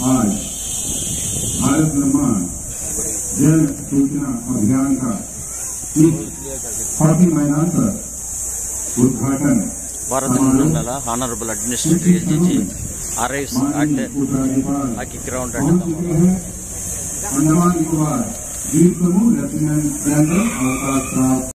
आज भारत निर्माण जन सूचना अभियान का इस हॉकी मैदान पर उद्घाटन భారత మండల honourable administrative LGG RIS and उपराज्यपाल హాకీ గ్రౌండ్ पहुंच అండ్ चुके हैं अंडमान निकोबार द्वीप समूह लेफ्टिनेंट जनरल अवकाश प्राप्त